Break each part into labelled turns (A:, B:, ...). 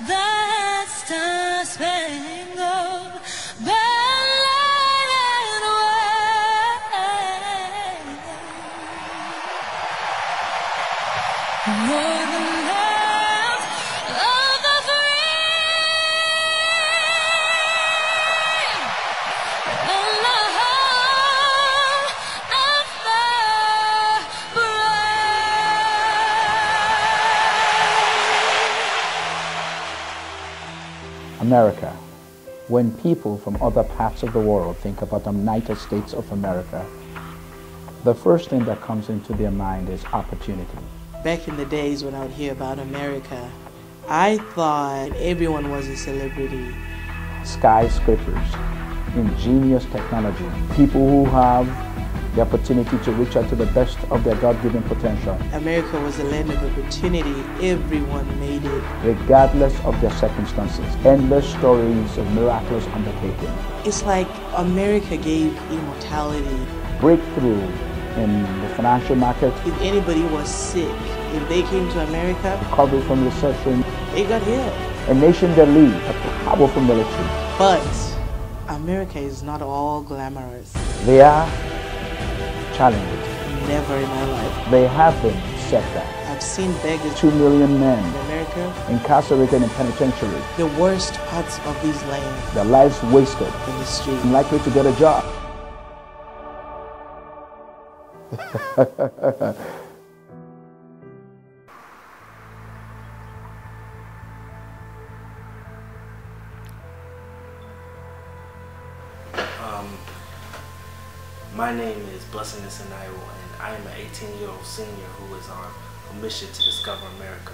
A: that
B: America. When people from other parts of the world think about the United States of America, the first thing that comes into their mind is opportunity.
C: Back in the days when I would hear about America, I thought everyone was a celebrity.
B: Skyscrapers, ingenious technology, people who have the opportunity to reach out to the best of their God-given potential,
C: America was a land of opportunity. Everyone made it.
B: regardless of their circumstances. Endless stories of miraculous undertaking.
C: It's like America gave immortality.
B: Breakthrough in the financial market,
C: If anybody was sick, if they came to America,
B: recovery from recession,
C: they got healed.
B: a nation that leads a powerful military.
C: But America is not all glamorous.
B: They are challenges.
C: Never in my life.
B: They have been setbacks.
C: I've seen beggars
B: Two million men in
C: America.
B: incarcerated in penitentiary,
C: The worst parts of these lands
B: their lives wasted,
C: in the street.
B: unlikely to get a job.
D: name is Blessedness Onaiwu, and I am an 18-year-old senior who is on a mission to discover America.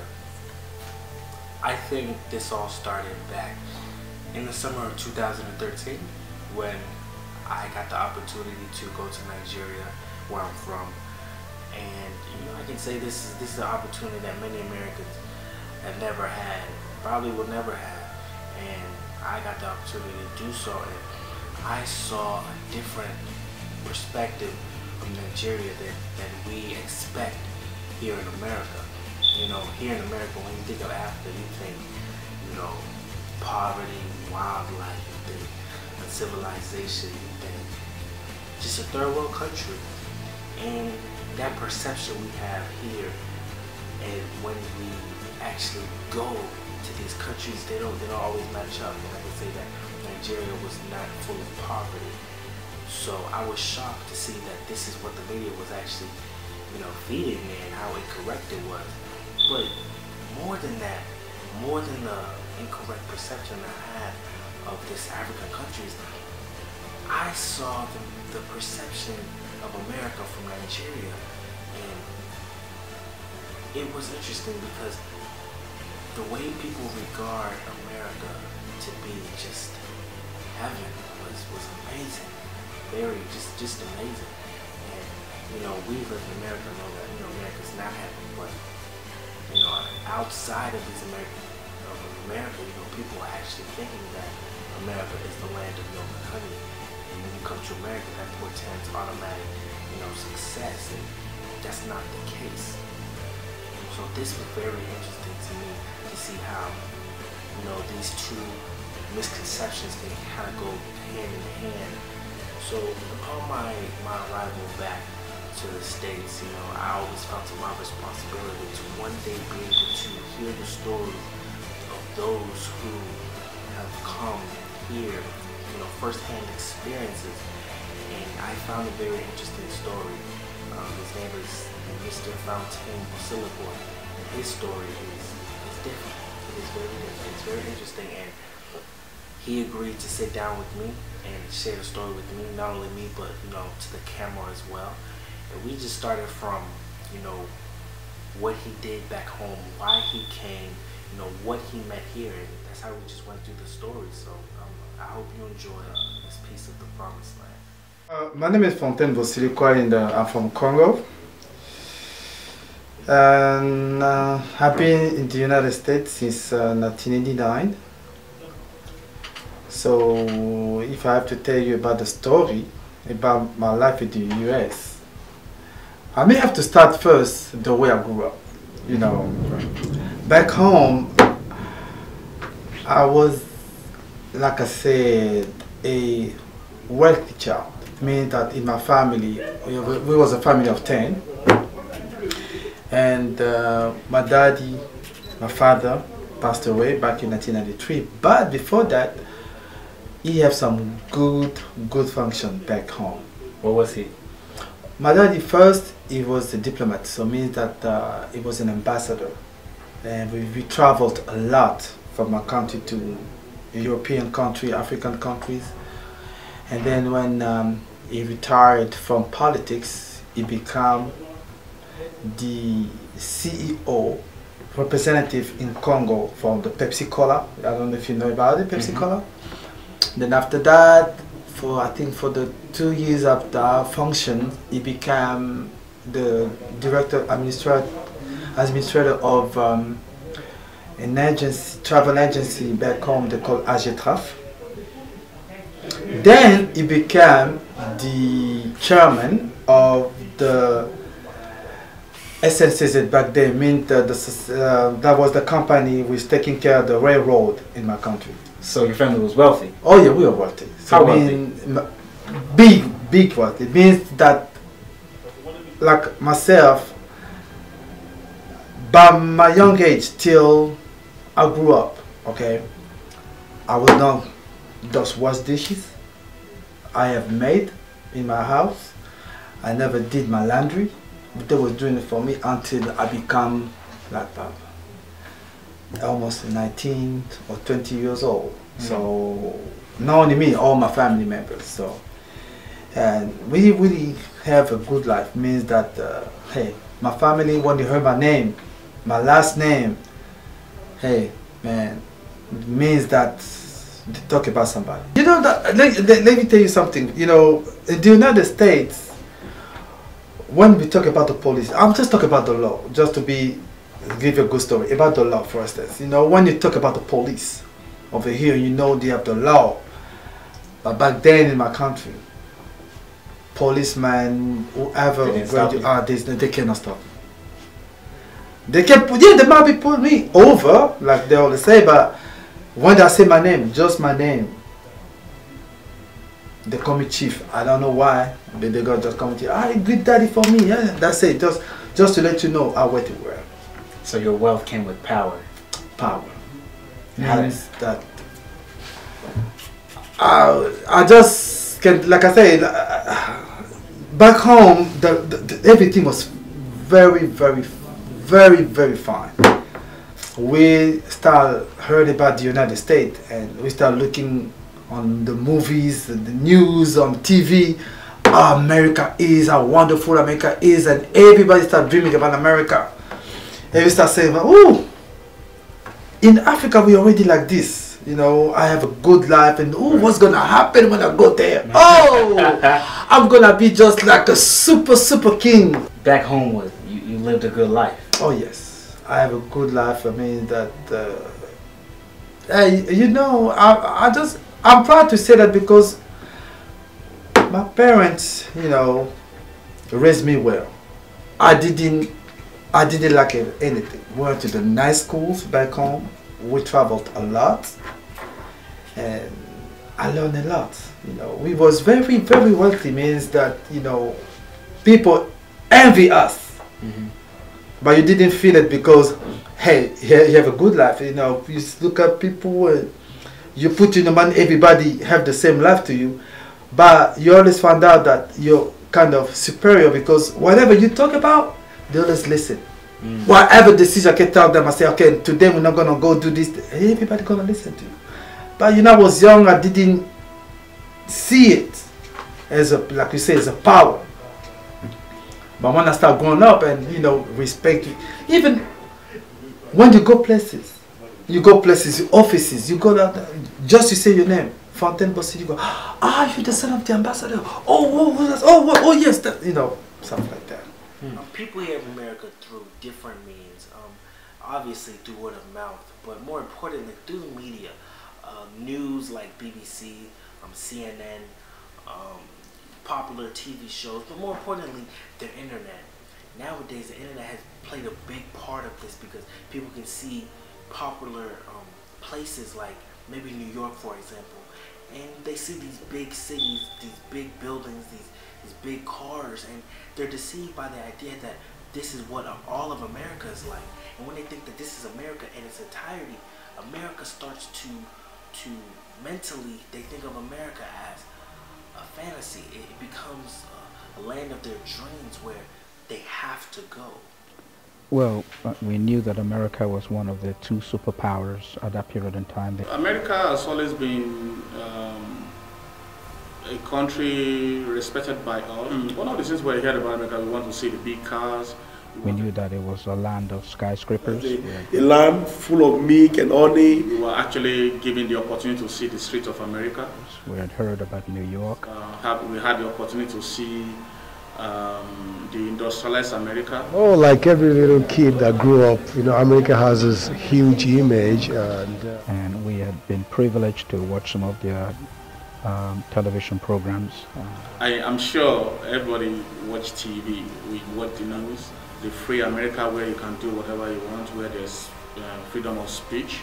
D: I think this all started back in the summer of 2013 when I got the opportunity to go to Nigeria, where I'm from, and you know I can say this is this is an opportunity that many Americans have never had, probably will never have, and I got the opportunity to do so, and I saw a different perspective of Nigeria than, than we expect here in America. You know, here in America, when you think of Africa, you think, you know, poverty, wildlife, you think uncivilization, you think just a third world country. And that perception we have here, and when we actually go to these countries, they don't they don't always match up. And I can say that Nigeria was not full of poverty. So I was shocked to see that this is what the media was actually, you know, feeding me and how incorrect it was. But more than that, more than the incorrect perception I had of this African countries, I saw the, the perception of America from Nigeria and it was interesting because the way people regard America to be just heaven was, was amazing. Very just just amazing. And you know, we live in America know that you know America's not heaven, but you know, outside of these American of America, you know, people are actually thinking that America is the land of milk and honey. And when you come to America, that portends automatic, you know, success, and that's not the case. So this was very interesting to me to see how, you know, these two misconceptions can kind of go hand in hand. So upon my, my arrival back to the States, you know, I always felt my responsibility to one day be able to hear the stories of those who have come here, you know, firsthand experiences. And I found a very interesting story. Um, his name is Mr. Fontaine Basilicor, and his story is, is different. It is very different. It's very interesting, and he agreed to sit down with me and share the story with me, not only me, but you know, to the camera as well. And we just started from, you know, what he did back home, why he came, you know, what he met here, and that's how we just went through the story. So um, I hope you enjoy uh, this piece of the promised land.
E: Uh, my name is Fontaine Bosilikwa and uh, I'm from Congo. And uh, I've been in the United States since uh, 1989. So if I have to tell you about the story about my life in the US, I may have to start first the way I grew up. You know, back home, I was, like I said, a wealthy child. Meaning that in my family, we was a family of 10. And uh, my daddy, my father passed away back in 1993. But before that, he had some good, good function back home.
F: What was he?
E: My daddy first, he was a diplomat, so means that uh, he was an ambassador, and we, we traveled a lot from my country to European country, African countries, and then when um, he retired from politics, he became the CEO representative in Congo from the Pepsi Cola. I don't know if you know about it, Pepsi
F: Mhm.
E: Cola. Then after that, for I think for the two years after function, he became the director administrator administrator of um, an agency, travel agency back home. They call Agetraf. Then he became the chairman of the SNCZ back then. Meant uh, the, uh, that was the company who was taking care of the railroad in my country.
F: So your family was wealthy.
E: Oh yeah, we are wealthy. So
F: How
E: m- big, big wealthy. It means that, like myself, by my young age till I grew up, okay, I was not just wash dishes. I have made in my house. I never did my laundry, they was doing it for me until I become like that almost 19 or 20 years old. So not only me, all my family members. So and we really have a good life. Means that uh, hey, my family when they heard my name, my last name, hey man, it means that they talk about somebody. You know that. Let, let, let me tell you something. You know, in the United States, when we talk about the police, I'm just talking about the law, just to be give you a good story about the law, for instance. You know, when you talk about the police over here, you know they have the law. But back then in my country, policemen, whoever,
F: you.
E: ah, they, they cannot stop. me. They can, put- yeah, they might be put me over, like they always say, but when they say my name, just my name, they call me chief. I don't know why, but they got just come to you. ah, good daddy for me. Yeah, that's it. Just, just to let you know how wet you were
F: So your wealth came with power.
E: power.
F: Mhm.
E: Means that I, I just can, like I said, uh, back home, the, the, the, everything was very, very, very, very fine. We start heard about the United States and we start looking on the movies, the news, on TV. America is, how wonderful America is, and everybody start dreaming about America. And we start saying, "Ooh, in Africa we already like this. You know, I have a good life, and oh, what's gonna happen when I go there? Oh, I'm gonna be just like a super super king.
F: Back home was you, you lived a good life.
E: Oh yes, I have a good life. I mean that. Uh, I, you know, I, I just I'm proud to say that because my parents, you know, raised me well. I didn't I didn't lack anything. We went to the nice schools back home. We traveled a lot, and I learned a lot. You know, we was very very wealthy. Means that you know, people envy us but you didn't feel it because hey you you have a good life you know you look at people uh, you put in the money everybody have the same life to you. But you always find out that you're kind of superior because whatever you talk about they always listen. Mm. Whatever decision I can tell them I say okay today we're not gonna go do this. Everybody gonna listen to you. But you know I was young I didn't see it as a like you say as a power. But when I start growing up and you know respect, even when you go places, you go places, offices, you go out, just you say your name, Fontaine Bossy, you go, ah, you're the son of the ambassador. Oh, oh, oh, that's- oh, oh, oh yes, that, you know, something like that.
D: Um, people here in America through different means. Um, obviously through word of mouth, but more importantly through the media. Uh, news like BBC, um, CNN, um, popular TV shows, but more importantly, their internet. Nowadays, the internet has played a big part of this because people can see popular um, places like maybe New York, for example, and they see these big cities, these big buildings, these these big cars, and they're deceived by the idea that this is what all of America is like. And when they think that this is America in its entirety, America starts to to mentally they think of America as a fantasy. It, becomes a, a land of their dreams where they have to go.
B: Well, uh, we knew that America was one of the two superpowers at that period in time.
G: America has always been um, a country respected by all. Mm. One of the things we heard about America, we want to see the big cars.
B: We, we knew that it was a land of skyscrapers.
H: A, a land full of milk and honey.
G: We were actually given the opportunity to see the streets of America.
B: We had heard about New York.
G: Uh, we had the opportunity to see um, the industrialized America?
I: Oh, like every little kid that grew up, you know, America has this huge image. And, uh,
B: and we had been privileged to watch some of their um, television programs. Uh,
G: I am sure everybody watch TV. We watch the news. The free America where you can do whatever you want, where there's uh, freedom of speech.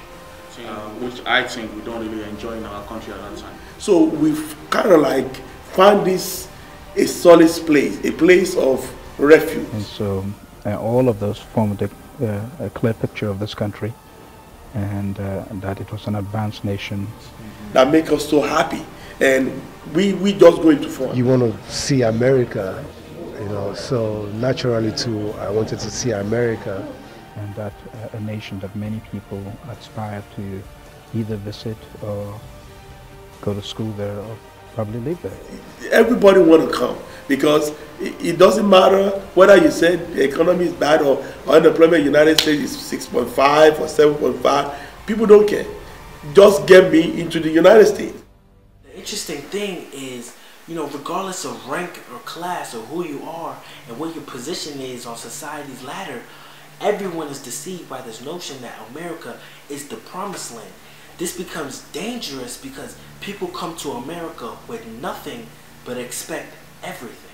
G: Uh, which I think we don't really enjoy in our country at that time.
H: So we've kind of like found this a solid place, a place of refuge.
B: And so uh, all of those formed a, uh, a, clear picture of this country and uh, that it was an advanced nation.
H: That make us so happy. And we, we just going to fun.
I: You want to see America, you know, so naturally too, I wanted to see America.
B: And that uh, a nation that many people aspire to either visit or go to school there or probably live there.
H: Everybody want to come because it, it, doesn't matter whether you said the economy is bad or, or unemployment in the United States is 6.5 or 7.5. People don't care. Just get me into the United States.
D: The interesting thing is, you know, regardless of rank or class or who you are and what your position is on society's ladder, everyone is deceived by this notion that America is the promised land. This becomes dangerous because people come to America with nothing but expect everything.